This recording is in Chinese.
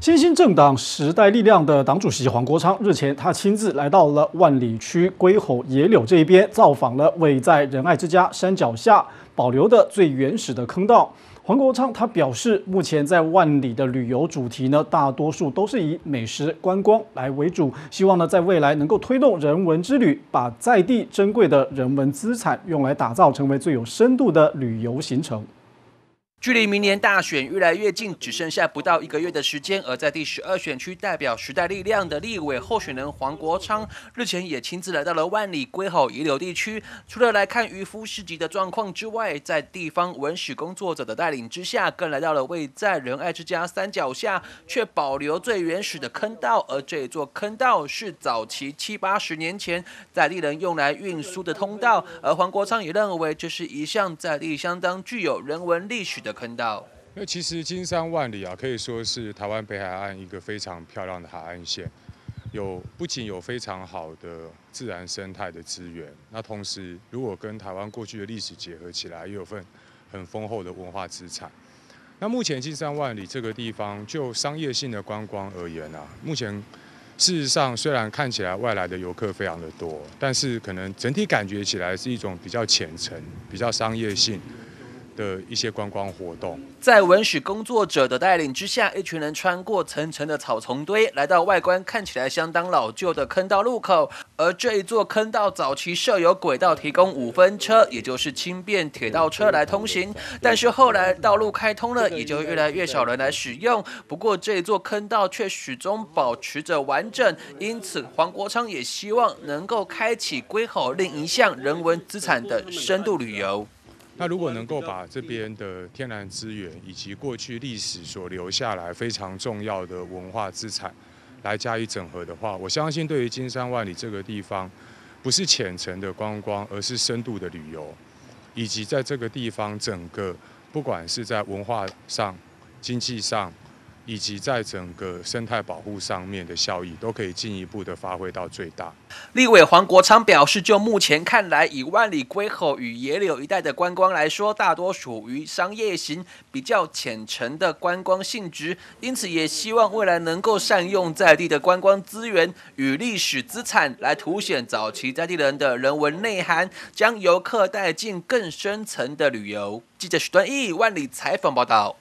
新兴政党时代力量的党主席黄国昌日前，他亲自来到了万里区龟吼野柳这一边，造访了位在仁爱之家山脚下保留的最原始的坑道。黄国昌他表示，目前在万里的旅游主题呢，大多数都是以美食观光来为主，希望呢在未来能够推动人文之旅，把在地珍贵的人文资产用来打造成为最有深度的旅游行程。距离明年大选越来越近，只剩下不到一个月的时间。而在第十二选区代表时代力量的立委候选人黄国昌，日前也亲自来到了万里龟吼遗留地区。除了来看渔夫市集的状况之外，在地方文史工作者的带领之下，更来到了位在仁爱之家山脚下却保留最原始的坑道。而这座坑道是早期七八十年前在地人用来运输的通道。而黄国昌也认为，这是一项在地相当具有人文历史的的。坑道。那其实金山万里啊，可以说是台湾北海岸一个非常漂亮的海岸线，有不仅有非常好的自然生态的资源，那同时如果跟台湾过去的历史结合起来，也有份很丰厚的文化资产。那目前金山万里这个地方，就商业性的观光而言啊，目前事实上虽然看起来外来的游客非常的多，但是可能整体感觉起来是一种比较浅层、比较商业性。的一些观光活动，在文史工作者的带领之下，一群人穿过层层的草丛堆，来到外观看起来相当老旧的坑道路口。而这一座坑道早期设有轨道，提供五分车，也就是轻便铁道车来通行。但是后来道路开通了，也就越来越少人来使用。不过这一座坑道却始终保持着完整，因此黄国昌也希望能够开启龟吼另一项人文资产的深度旅游。那如果能够把这边的天然资源以及过去历史所留下来非常重要的文化资产来加以整合的话，我相信对于金山万里这个地方，不是浅层的观光，而是深度的旅游，以及在这个地方整个不管是在文化上、经济上。以及在整个生态保护上面的效益，都可以进一步的发挥到最大。立委黄国昌表示，就目前看来，以万里龟吼与野柳一带的观光来说，大多属于商业型、比较浅层的观光性质，因此也希望未来能够善用在地的观光资源与历史资产，来凸显早期在地人的人文内涵，将游客带进更深层的旅游。记者许端义万里采访报道。